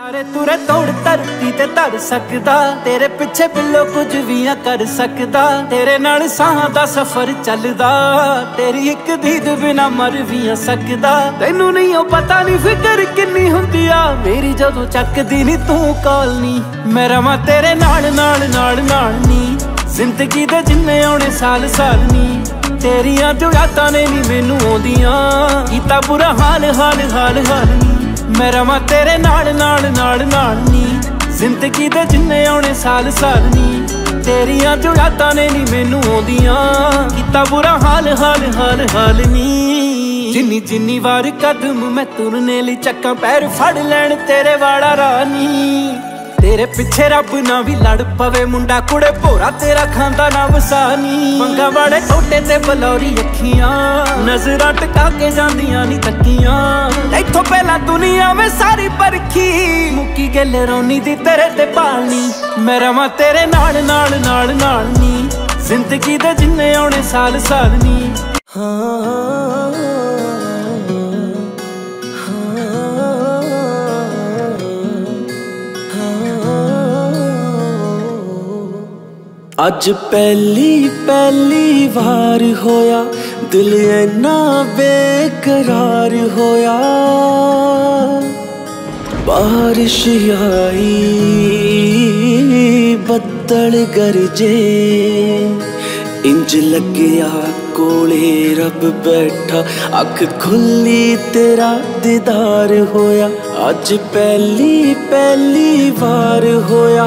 ਤਾਰੇ ਤੁਰੇ ਤੋੜ ਧਰਤੀ ਤੇ ਧਰ ਸਕਦਾ। ਤੇਰੇ ਪਿੱਛੇ ਬਿੱਲੋ ਕੁਝ ਵੀ ਆ ਕਰ ਸਕਦਾ। ਤੇਰੇ ਨਾਲ ਸਾਹਾਂ ਦਾ ਸਫ਼ਰ ਚੱਲਦਾ। ਤੇਰੀ ਇੱਕ ਦੀਦ ਬਿਨਾ ਮਰ ਵੀ ਆ ਸਕਦਾ। ਤੈਨੂੰ ਨਹੀਂ ਉਹ ਪਤਾ ਨਹੀਂ ਫਿਕਰ ਕਿੰਨੀ ਹੁੰਦੀ ਆ। ਮੇਰੀ ਜਦੋਂ ਚੱਕਦੀ ਨਹੀਂ ਤੂੰ ਕਾਲ ਨਹੀਂ ਮੈਂ ਰਵਾਂ ਤੇਰੇ ਨਾਲ ਨਾਲ ਨਾਲ ਨਾਲ ਨਹੀਂ ਜ਼ਿੰਦਗੀ ਦੇ ਜਿੰਨੇ ਆਉਣੇ ਸਾਲ ਸਾਲ ਨਹੀਂ ਤੇਰੀਆਂ ਜੋ ਨੇ ਨਹੀਂ ਮੈਨੂੰ ਆਉਂਦੀਆਂ। ਕੀਤਾ ਬੁਰਾ ਹਾਲ ਹਾਲ ਹਾਲ ਹਾਲ ਨਹੀਂ ਮੈਂ ਰਵਾਂ ਤੇਰੇ ਨਾਲ ਨਾਲ ਨਾਲ ਨਾਲ ਨੀ। ਜ਼ਿੰਦਗੀ ਦੇ ਜਿੰਨੇ ਆਉਣੇ ਸਾਲ ਸਾਲ ਨੀ। ਤੇਰੀਆਂ ਜੋ ਨੇ ਨਹੀਂ ਮੈਨੂੰ ਆਉਂਦੀਆਂ। ਕੀਤਾ ਬੁਰਾ ਹਾਲ ਹਾਲ ਹਾਲ ਹਾਲ ਨੀ। ਜਿੰਨੀ ਜਿੰਨੀ ਵਾਰ ਕਦਮ ਮੈਂ ਤੁਰਨੇ ਲਈ ਚੱਕਾਂ, ਪੈਰ ਫੜ ਲੈਣ ਤੇਰੇ ਵਾਲਾ ਰਾਨੀ ਤੇਰੇ ਪਿੱਛੇ ਰੱਬ ਨਾ ਵੀ ਲੜ ਪਵੇ, ਮੁੰਡਾ ਕੁੜੇ ਭੋਰਾ ਤੇਰਾ ਖਾਂਦਾ ਨਾ ਵਸਾਨੀ ਮੰਗਾ ਵਾਲੇ ਟੋਟੇ ਤੇ ਬਲੌਰੀ ਅੱਖੀਆਂ, ਨਜ਼ਰਾਂ ਟਕਾ ਕੇ ਜਾਂਦੀਆਂ ਨਹੀਂ ਤੱਕੀਆਂ। ਇੱਥੋਂ ਦੁਨੀਆ ਵਿੱਚ ਸਾਰੀ ਪਰਖੀ। ਮੁੱਕੀ ਗੱਲ ਰੋਣੀ ਦੀ ਤੇਰੇ ਤੇ ਪਾਲਨੀ ਮੈਂ ਰਵਾਂ ਤੇਰੇ ਨਾਲ ਨਾਲ ਨਾਲ ਨਾਲ ਨੀ। ਜ਼ਿੰਦਗੀ ਦੇ ਜਿੰਨੇ ਆਉਣੇ ਸਾਲ ਸਾਲ ਨੀ। ਅੱਜ ਪਹਿਲੀ ਪਹਿਲੀ ਵਾਰ ਹੋਇਆ। ਦਿਲ ਇੰਨਾ ਬੇਕਰਾਰ ਹੋਇਆ। ਬਾਰਿਸ਼ ਆਈ ਬੱਦਲ ਗਰਜੇ ਇੰਜ ਲੱਗਿਆ ਕੋਲੇ ਰੱਬ ਬੈਠਾ ਅੱਖ ਖੁੱਲੀ ਤੇਰਾ ਦੀਦਾਰ ਹੋਇਆ ਅੱਜ ਪਹਿਲੀ ਪਹਿਲੀ ਵਾਰ ਹੋਇਆ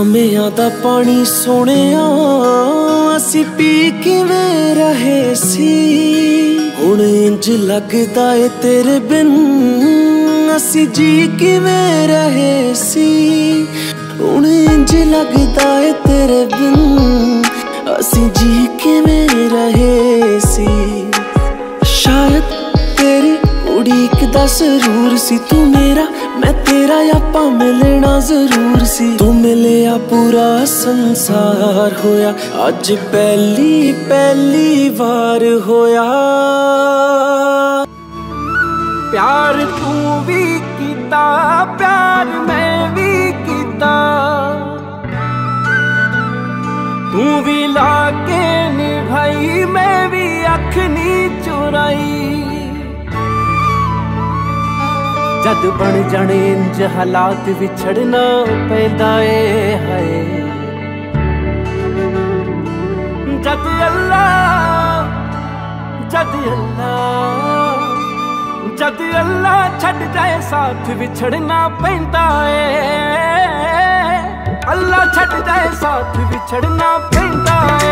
ਸਮਿਆਂ ਦਾ ਪਾਣੀ ਸੋਹਣਿਆ, ਅਸੀਂ ਪੀ ਕਿਵੇਂ ਰਹੇ ਸੀ? ਹੁਣ ਇੰਜ ਲੱਗਦਾ ਏ ਤੇਰੇ ਬਿਨ, ਅਸੀਂ ਜੀ ਕਿਵੇਂ ਰਹੇ ਸੀ? ਹੁਣ ਇੰਜ ਲੱਗਦਾ ਏ ਤੇਰੇ ਬਿਨ, ਅਸੀਂ ਜੀ ਕਿਵੇਂ ਰਹੇ ਸੀ? ਸ਼ਾਇਦ ਤੇਰੀ ਉਡੀਕ ਦਾ ਸਰੂਰ ਸੀ, ਤੂੰ ਮੇਰਾ ਤੇਰਾ ਆਪਾਂ ਮਿਲਣਾ ਜ਼ਰੂਰ ਸੀ। ਤੂੰ ਮਿਲਿਆ ਪੂਰਾ ਸੰਸਾਰ ਹੋਇਆ। ਅੱਜ ਪਹਿਲੀ ਪਹਿਲੀ ਵਾਰ ਹੋਇਆ। ਪਿਆਰ ਤੂੰ ਵੀ ਕੀਤਾ, ਪਿਆਰ ਮੈਂ ਵੀ ਕੀਤਾ। ਤੂੰ ਵੀ ਲਾ ਕੇ ਨਿਭਾਈ, ਮੈਂ ਵੀ ਅੱਖ ਨਹੀਂ ਚੁਰਾਈ। ਜਦ ਬਣ ਜਾਣੇ ਇੰਜ ਹਾਲਾਤ ਵਿਛੜਨਾ ਪੈਂਦਾ ਏ ਹਾਏ। ਜਦ ਅੱਲਾ ਜਦ ਅੱਲਾ ਜਦ ਅੱਲਾ ਛੱਡ ਜਾਏ ਸਾਥ ਵਿਛੜਨਾ ਪੈਂਦਾ ਏ। ਅੱਲਾ ਛੱਡ ਜਾਏ ਸਾਥ ਵਿਛੜਨਾ ਪੈਂਦਾ ਏ।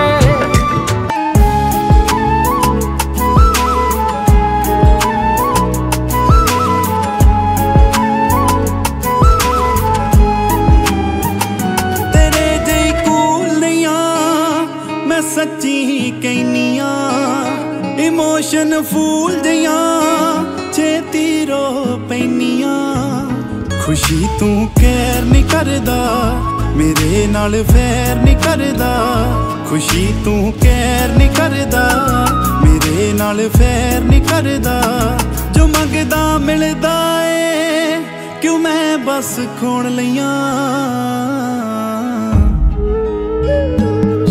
ਖੁਸ਼ੀ ਤੂੰ ਕੇਰ ਨਹੀਂ ਕਰਦਾ, ਮੇਰੇ ਨਾਲ ਫੇਰ ਨਹੀਂ ਕਰਦਾ। ਖੁਸ਼ੀ ਤੂੰ ਕੇਰ ਨਹੀਂ ਕਰਦਾ, ਮੇਰੇ ਨਾਲ ਫੇਰ ਨਹੀਂ ਕਰਦਾ। ਜੋ ਮੰਗਦਾ ਮਿਲਦਾ ਏ, ਕਿਉਂ ਮੈਂ ਬਸ ਖੋਣ ਲਈਆਂ?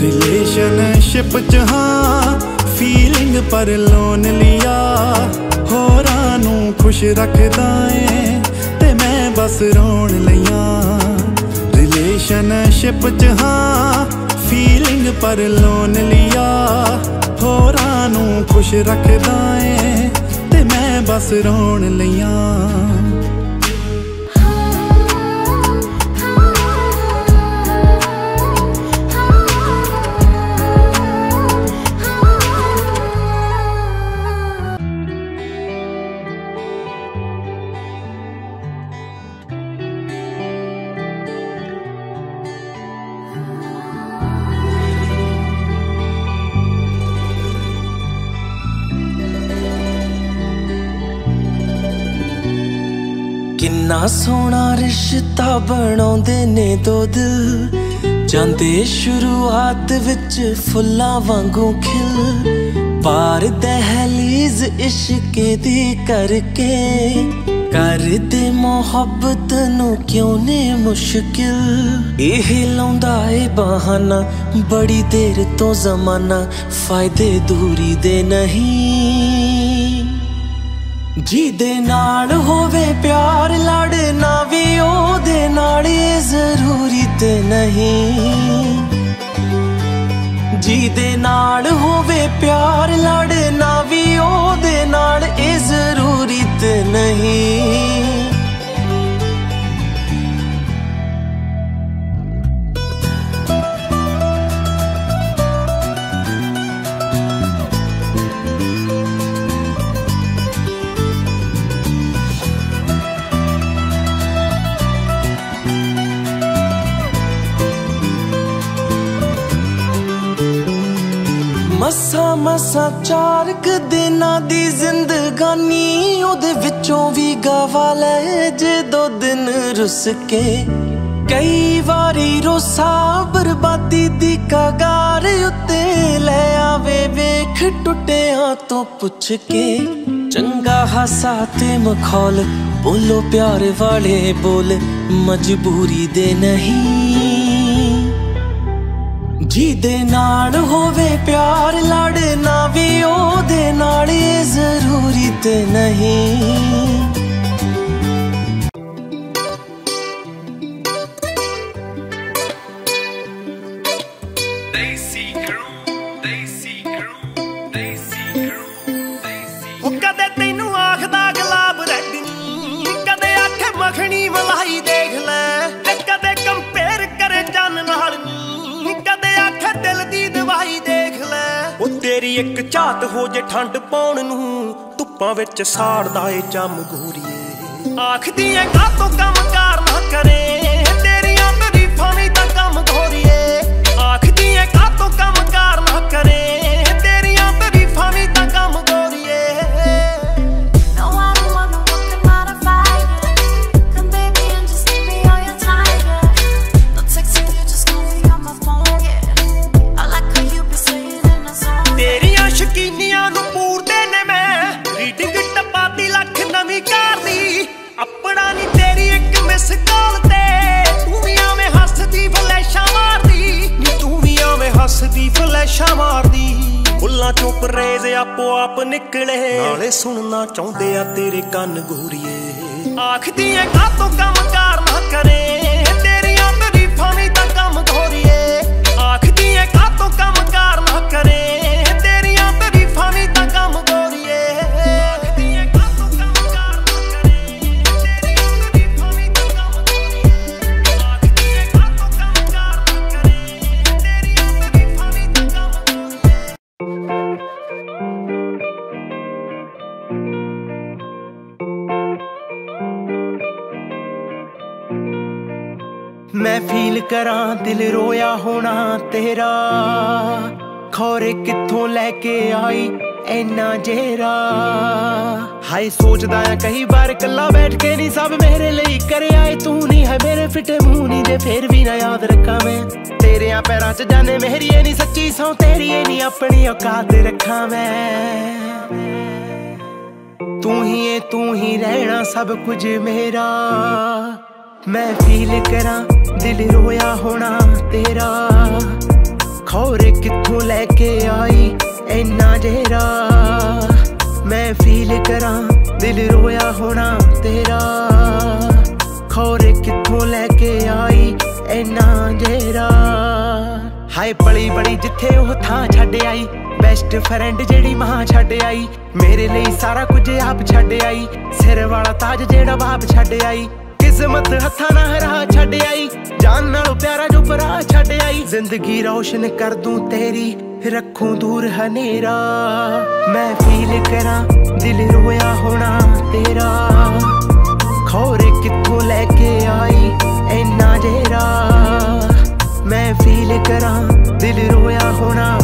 ਰਿਲੇਸ਼ਨਸ਼ਿਪ ਚ ਹਾਂ ਫੀਲਿੰਗ ਪਰ ਲੋਨ ਲਿਆ। ਹੋਰਾਂ ਨੂੰ ਖੁਸ਼ ਰੱਖਦਾ ਏ ਤੇ ਬਸ ਰੋਣ ਲਈਆਂ। ਰਿਲੇਸ਼ਨਸ਼ਿਪ ਚ ਹਾਂ ਫੀਲਿੰਗ ਪਰ ਲੋਨ ਲਿਆ। ਹੋਰਾਂ ਨੂੰ ਖੁਸ਼ ਰੱਖਦਾ ਏ, ਤੇ ਮੈਂ ਬਸ ਰੋਣ ਲਈਆਂ। ਕਿੰਨਾ ਸੋਹਣਾ ਰਿਸ਼ਤਾ ਬਣਾਉਂਦੇ ਨੇ ਦੋ ਦਿਲ। ਜਾਂਦੇ ਸ਼ੁਰੂਆਤ ਵਿੱਚ ਫੁੱਲਾਂ ਵਾਂਗੂ ਖਿਲ। ਪਾਰ ਦਹਲੀਜ਼ ਇਸ਼ਕੇ ਦੀ ਕਰਕੇ ਕਰਦੇ ਮੁਹੱਬਤ ਨੂੰ ਕਿਉਂ ਨੇ ਮੁਸ਼ਕਿਲ? ਇਹ ਲਾਉਂਦਾ ਏ ਬਹਾਨਾ, ਬੜੀ ਦੇਰ ਤੋਂ ਜ਼ਮਾਨਾ, ਫਾਇਦੇ ਦੂਰੀ ਦੇ ਨਹੀਂ। ਜਿਹਦੇ ਨਾਲ ਹੋਵੇ ਪਿਆਰ ਲੜਨਾ ਵੀ, ਉਹਦੇ ਨਾਲ ਜ਼ਰੂਰੀ ਤੇ ਨਹੀਂ। ਜਿਹਦੇ ਨਾਲ ਹੋਵੇ ਪਿਆਰ ਲੜਨਾ ਵੀ, ਉਹਦੇ ਨਾਲ ਇਹ ਜ਼ਰੂਰੀ ਤੇ ਨਹੀਂ। ਮਸਾ ਚਾਰ ਕ ਦਿਨਾਂ ਦੀ ਜ਼ਿੰਦਗਾਨੀ, ਉਹਦੇ ਵਿੱਚੋਂ ਵੀ ਗਵਾ ਲੈ ਜੇ ਦਿਨ ਰੁੱਸ ਕੇ। ਕਈ ਵਾਰੀ ਰੋਸਾ ਬਰਬਾਦੀ ਦੀ ਕਗਾਰ ਉੱਤੇ ਲੈ ਆਵੇ, ਵੇਖ ਟੁੱਟਿਆਂ ਤੋਂ ਪੁੱਛ ਕੇ। ਚੰਗਾ ਹਾਸਾ ਤੇ ਮਖੌਲ, ਬੋਲੋ ਪਿਆਰ ਵਾਲੇ ਬੋਲ, ਮਜਬੂਰੀ ਦੇ ਨਹੀਂ। ਜਿਹਦੇ ਨਾਲ ਹੋਵੇ ਪਿਆਰ ਲੜਨਾ ਵੀ ਉਹਦੇ ਨਾਲ ਜ਼ਰੂਰੀ ਤੇ ਨਹੀਂ। ਜੇ ਠੰਡ ਪਾਉਣ ਨੂੰ ਧੁੱਪਾਂ ਵਿੱਚ ਸਾੜਦਾ ਏ ਚੰਮ ਗੋਰੀਏ। ਆਖਦੀ ਐ ਕਾਤੋਂ ਕੰਮ ਕਾਰ ਨਾ ਕਰੇ? ਆਪੋ ਆਪ ਨਿਕਲੇ। ਨਾਲੇ ਸੁਣਨਾ ਚਾਹੁੰਦੇ ਆ ਤੇਰੇ ਕੰਨ ਗੋਰੀਏ। ਆਖਦੀ ਐ ਕਾਤੋਂ ਕੰਮ ਕਾਰ ਨਾ ਕਰੇ। ਤੇਰੀਆਂ ਤਾਰੀਫਾਂ ਨਹੀਂ ਤਾਂ ਕੰਮ ਗੋਰੀਏ ਆਖਦੀ ਐ ਕਾਤੋਂ ਕੰਮ ਕਾਰ ਨਾ ਕਰੇ। ਕਰਾਂ ਦਿਲ ਰੋਇਆ ਹੋਣਾ ਤੇਰਾ। ਖੋਰੇ ਕਿੱਥੋਂ ਲੈ ਕੇ ਆਈ ਐਨਾ ਜੇਰਾ। ਹਾਈ ਸੋਚਦਾ ਆ ਕਈ ਵਾਰ ਕੱਲਾ ਬੈਠ ਕੇ ਨਹੀਂ ਸਭ ਮੇਰੇ ਲਈ ਕਰਿਆ ਏ। ਤੂੰ ਨਹੀਂ ਹੈ ਮੇਰੇ ਫਿੱਟੇ ਮੂੰਹ ਨਹੀਂ ਜੇ ਫੇਰ ਵੀ ਨਾ ਯਾਦ ਰੱਖਾਂ ਮੈਂ। ਤੇਰਿਆਂ ਪੈਰਾਂ 'ਚ ਜਾਣੇ ਮੇਰੀ ਏ ਨਹੀਂ ਸੱਚੀ ਸੌ, ਤੇਰੀ ਏ ਨਹੀਂ ਆਪਣੀ ਔਕਾਤ ਰੱਖਾਂ ਮੈਂ। ਤੂੰ ਹੀ ਏ, ਤੂੰ ਹੀ ਰਹਿਣਾ ਸਭ ਕੁਝ ਮੇਰਾ। ਮੈਂ ਫੀਲ ਕਰਾਂ, ਦਿਲ ਰੋਇਆ ਹੋਣਾ ਤੇਰਾ। ਖੋਰੇ ਕਿੱਥੋਂ ਲੈ ਕੇ ਆਈ ਐਨਾ ਜੇਰਾ ਮੈਂ ਫੀਲ ਕਰਾਂ, ਦਿਲ ਰੋਇਆ ਹੋਣਾ ਤੇਰਾ। ਖੋਰੇ ਕਿੱਥੋਂ ਲੈ ਕੇ ਆਈ ਐਨਾ ਜੇਰਾ ਹਾਏ ਪਲੀ ਬੜੀ ਜਿੱਥੇ ਉਹ ਥਾਂ ਛੱਡ ਆਈ ਬੈਸਟ ਫਰੈਂਡ ਜਿਹੜੀ ਮਾਂ ਛੱਡ ਆਈ। ਮੇਰੇ ਲਈ ਸਾਰਾ ਕੁਝ ਆਪ ਛੱਡ ਆਈ, ਸਿਰ ਵਾਲਾ ਤਾਜ ਜਿਹੜਾ ਬਾਪ ਛੱਡ ਆਈ। ਕਿਸਮਤ ਹੱਥਾਂ ਨਾਲ ਹਰਾ ਛੱਡ ਆਈ। ਜਾਨ ਨਾਲੋਂ ਪਿਆਰਾ ਜੋ ਪਰਾ ਛੱਡ ਆਈ। ਜ਼ਿੰਦਗੀ ਰੌਸ਼ਨ ਕਰ ਦੂੰ ਤੇਰੀ, ਰੱਖੂੰ ਦੂਰ ਹਨੇਰਾ। ਮੈਂ ਫੀਲ ਕਰਾਂ, ਦਿਲ ਰੋਇਆ ਹੋਣਾ ਤੇਰਾ। ਖੋਰੇ ਕਿੱਥੋਂ ਲੈ ਕੇ ਆਈ ਐਨਾ ਜੇਰਾ ਮੈਂ ਫੀਲ ਕਰਾਂ, ਦਿਲ ਰੋਇਆ ਹੋਣਾ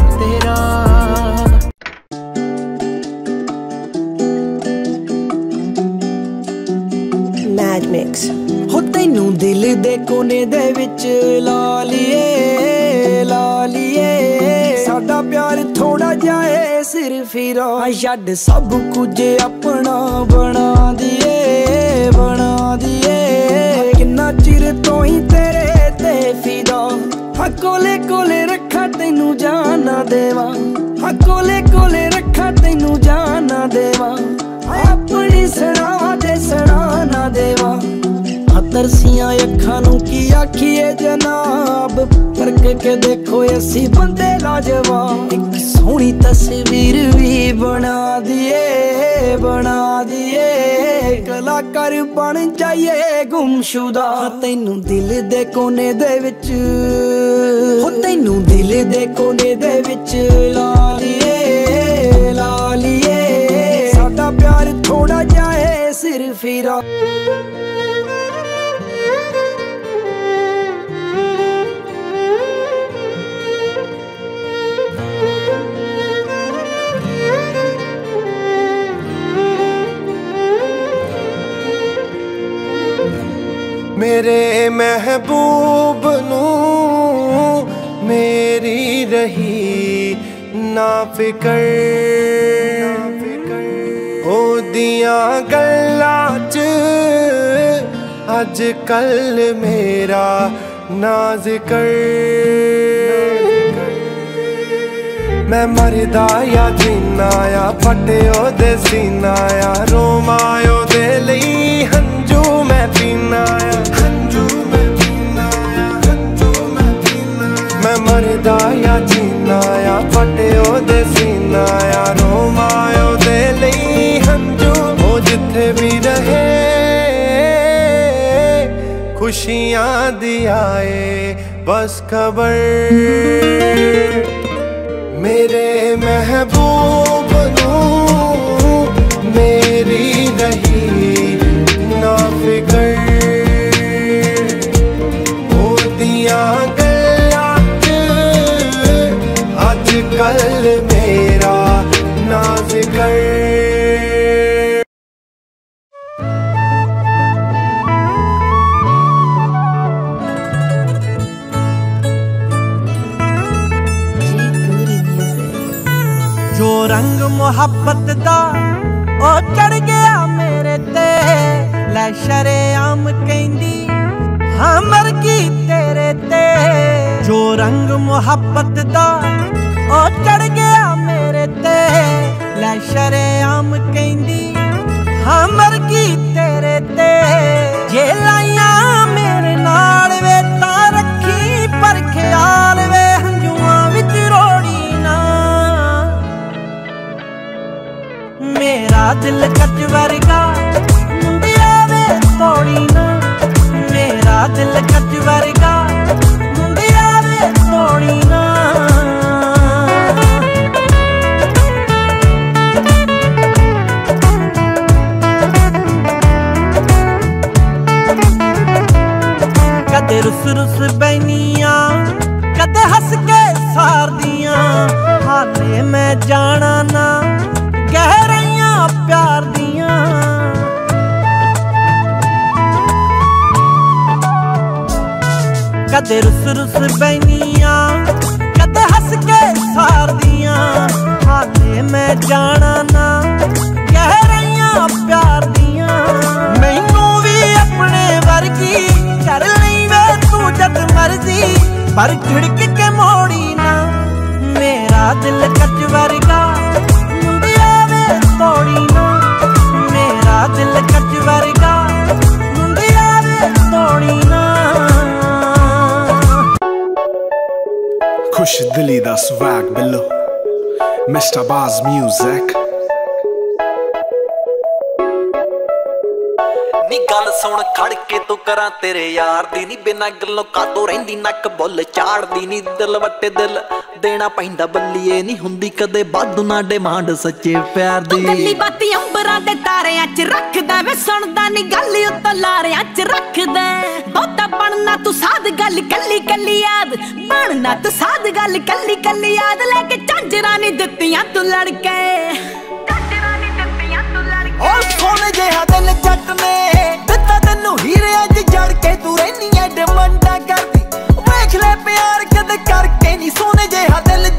ਦਿਲ ਦੇ ਕੋਨੇ ਦੇ ਵਿੱਚ ਲਾ ਲਈਏ ਲਾ ਲਈਏ। ਸਾਡਾ ਪਿਆਰ ਥੋੜਾ ਜਾਏ ਸਿਰਫ ਹੀ ਰਾਹ ਛੱਡ, ਸਭ ਕੁਝ ਆਪਣਾ ਬਣਾ ਦਈਏ ਬਣਾ ਦਈਏ। ਕਿੰਨਾ ਚਿਰ ਤੋਂ ਹੀ ਤੇਰੇ ਤੇ ਫਿਦਾ। ਹਾਂ ਕੋਲੇ ਕੋਲੇ ਰੱਖਾਂ ਤੈਨੂੰ ਜਾਣਾ ਦੇਵਾ। ਦੇਵਾਂ ਕੋਲੇ ਕੋਲੇ ਰੱਖਾਂ ਤੈਨੂੰ ਜਾਣਾ ਦੇਵਾ। ਆਪਣੀ ਸਣਾ ਤੇ ਸਣਾ ਨਾ ਦੇਵਾਂ। ਤਰਸੀਆਂ ਅੱਖਾਂ ਨੂੰ ਕੀ ਆਖੀਏ ਜਨਾਬ? ਫ਼ਰਕ ਕੇ ਦੇਖੋ ਅਸੀਂ ਬੰਦੇ ਲਾਜਵਾਬ। ਇੱਕ ਸੋਹਣੀ ਤਸਵੀਰ ਵੀ ਬਣਾ ਦਈਏ ਬਣਾ ਦਈਏ ਕਲਾਕਾਰ ਬਣ ਜਾਈਏ ਗੁੰਮਸ਼ੁਦਾ। ਤੈਨੂੰ ਦਿਲ ਦੇ ਕੋਨੇ ਦੇ ਵਿੱਚ। ਹੋ, ਤੈਨੂੰ ਦਿਲ ਦੇ ਕੋਨੇ ਦੇ ਵਿੱਚ ਲਾ ਲਈਏ ਲਾ ਲਈਏ। ਸਾਡਾ ਪਿਆਰ ਥੋੜਾ ਜਾਏ ਸਿਰਫ ਹੀ ਰਾ ਮੇਰੇ ਮਹਿਬੂਬ ਨੂੰ ਮੇਰੀ ਰਹੀ ਨਾ ਫਿਕਰ। ਉਹਦੀਆਂ ਗੱਲਾਂ 'ਚ ਅੱਜ ਕੱਲ ਮੇਰਾ ਨਾ ਜ਼ਿਕਰ। ਮੈਂ ਮਰਦਾ ਆ ਜੀਨਾ ਆ ਫਟੇ ਉਹਦੇ ਸੀਨਾ ਆ ਰੋਮਾ ਖੁਸ਼ੀਆਂ ਦੀ ਆਏ ਬਸ ਖਬਰ। ਮੇਰੇ ਮਹਿਬੂਬ ਮੁਹੱਬਤ ਦਾ ਉਹ ਚੜ ਗਿਆ ਮੇਰੇ ਤੇ। ਲੈ ਸ਼ਰੇਆਮ ਕਹਿੰਦੀ ਹਾਂ ਮਰ ਗਈ ਤੇਰੇ ਤੇ? ਜੋ ਰੰਗ ਮੁਹੱਬਤ ਦਾ ਉਹ ਚੜ ਗਿਆ ਮੇਰੇ ਤੇ। ਲੈ ਸ਼ਰੇਆਮ ਕਹਿੰਦੀ ਹਾਂ ਮਰ ਗਈ ਤੇਰੇ ਤੇ? ਜੇ ਲਾਈਆਂ ਮੇਰੇ ਨਾਲ, ਵੇ ਤਾਂ ਰੱਖੀ ਪਰ ਖਿਆਲ ਮੇਰਾ ਦਿਲ ਕੱਚ ਵਰਗਾ। ਮੁੰਡਿਆ ਵੇ ਤੋੜੀ ਨਾ। ਮੇਰਾ ਦਿਲ ਕੱਚ ਵਰਗਾ। ਮੁੰਡਿਆ ਵੇ ਤੋੜੀ ਨਾ। ਕਦੇ ਰੁੱਸ ਰੁੱਸ ਬੈਨੀਆਂ, ਕਦੇ ਹੱਸ ਕੇ ਸਾਰਦੀਆਂ। ਹਾਲੇ ਮੈਂ ਜਾਣਾ ਨਾ। ਪਿਆਰ ਦੀਆਂ। ਕਦੇ ਰੁੱਸ ਰੁੱਸ ਬੈਨੀਆਂ ਕਦੇ ਹੱਸ ਕੇ ਸਾਰਦੀਆਂ। ਹਾਲੇ ਮੈਂ ਜਾਣਾ ਨਾ ਗਹਿਰਾਈਆਂ ਪਿਆਰ ਦੀਆਂ। ਮੈਨੂੰ ਵੀ ਆਪਣੇ ਵਰਗੀ ਕਰ ਲਈ ਵੇ ਤੂੰ ਜਦ ਮਰਜ਼ੀ, ਪਰ ਝਿੜਕ ਕੇ ਮੋੜੀ ਨਾ। ਮੇਰਾ ਦਿਲ ਕੱਚ ਵਰਗਾ ਦਿਲੀ ਦਾ ਸਵੈਗ ਬਿੱਲੋ ਮਿਸਟਰ ਬਾਜ਼ ਮਿਊਜ਼ਿਕ ਨੀ ਗੱਲ ਸੁਣ ਖੜ ਕੇ ਤੂੰ ਕਰਾਂ ਤੇਰੇ ਯਾਰ ਦੀ। ਨੀ ਬਿਨਾਂ ਗੱਲੋਂ ਕਾਤੋਂ ਰਹਿੰਦੀ ਨੱਕ ਬੁੱਲ ਚਾੜਦੀ। ਨੀ ਦਿਲ ਵੱਟੇ ਦਿਲ ਦੇਣਾ ਪੈਂਦਾ ਬੱਲੀਏ। ਨਹੀਂ ਹੁੰਦੀ ਕਦੇ ਵਾਧੂ ਨਾ ਡਿਮਾਂਡ ਸੱਚੇ ਪਿਆਰ ਦੀ। ਬਾਤੀ ਅੰਬਰਾਂ ਦੇ ਤਾਰਿਆਂ 'ਚ ਰੱਖਦਾ ਵੇ ਸੁਣਦਾ ਨੀ ਗੱਲ ਉੱਤੋਂ ਲਾਰਿਆਂ 'ਚ ਰੱਖਦਾ। ਬਹੁਤਾ ਬਣਨਾ ਤੂੰ ਸਾਧ ਗੱਲ ਕੱਲੀ ਕੱਲੀ ਯਾਦ। ਬਣਨਾ ਤੂੰ ਸਾਧ ਗੱਲ ਕੱਲੀ ਕੱਲੀ ਯਾਦ। ਲੈ ਕੇ ਝਾਂਜਰਾਂ ਨਹੀਂ ਦਿੱਤੀਆਂ ਤੂੰ ਲੜ ਦਿਲ ਤੈਨੂੰ ਹੀਰੇ ਅੱਜ ਪਿਆਰ ਕਦੇ ਕਰਕੇ ਨੀ। ਸੋਨੇ ਜਿਹਾ ਦਿਲ